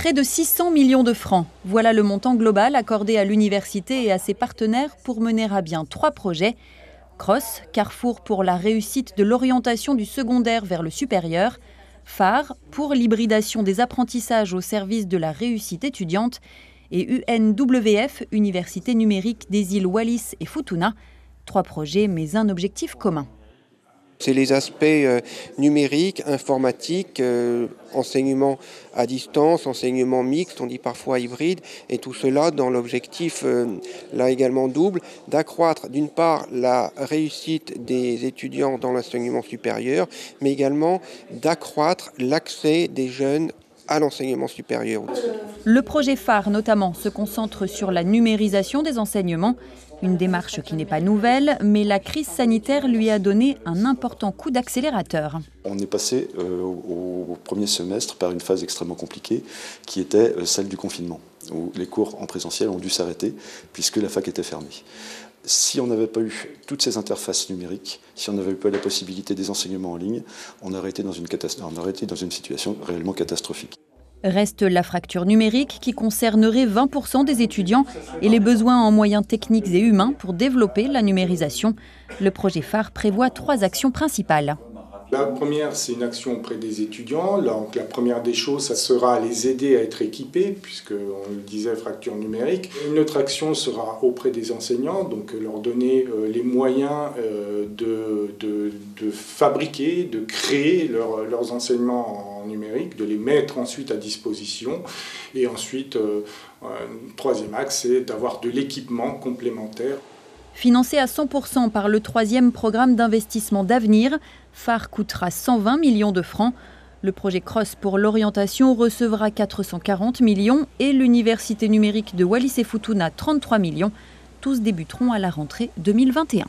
Près de 600 millions de francs. Voilà le montant global accordé à l'université et à ses partenaires pour mener à bien trois projets. CROSS, carrefour pour la réussite de l'orientation du secondaire vers le supérieur. phare pour l'hybridation des apprentissages au service de la réussite étudiante. Et UNWF, Université numérique des îles Wallis et Futuna. Trois projets, mais un objectif commun. C'est les aspects euh, numériques, informatiques, euh, enseignement à distance, enseignement mixte, on dit parfois hybride, et tout cela dans l'objectif, euh, là également double, d'accroître d'une part la réussite des étudiants dans l'enseignement supérieur, mais également d'accroître l'accès des jeunes à l'enseignement supérieur. Le projet phare notamment se concentre sur la numérisation des enseignements une démarche qui n'est pas nouvelle, mais la crise sanitaire lui a donné un important coup d'accélérateur. On est passé euh, au premier semestre par une phase extrêmement compliquée qui était euh, celle du confinement, où les cours en présentiel ont dû s'arrêter puisque la fac était fermée. Si on n'avait pas eu toutes ces interfaces numériques, si on n'avait pas la possibilité des enseignements en ligne, on aurait été dans une situation réellement catastrophique. Reste la fracture numérique qui concernerait 20% des étudiants et les besoins en moyens techniques et humains pour développer la numérisation. Le projet phare prévoit trois actions principales. La première, c'est une action auprès des étudiants. La première des choses, ça sera les aider à être équipés, puisque on le disait, fracture numérique. Une autre action sera auprès des enseignants, donc leur donner euh, les moyens euh, de, fabriquer, de créer leurs enseignements en numérique, de les mettre ensuite à disposition. Et ensuite, euh, troisième axe, c'est d'avoir de l'équipement complémentaire. Financé à 100% par le troisième programme d'investissement d'avenir, phare coûtera 120 millions de francs. Le projet CROSS pour l'orientation recevra 440 millions et l'université numérique de Wallis et Futuna 33 millions. Tous débuteront à la rentrée 2021.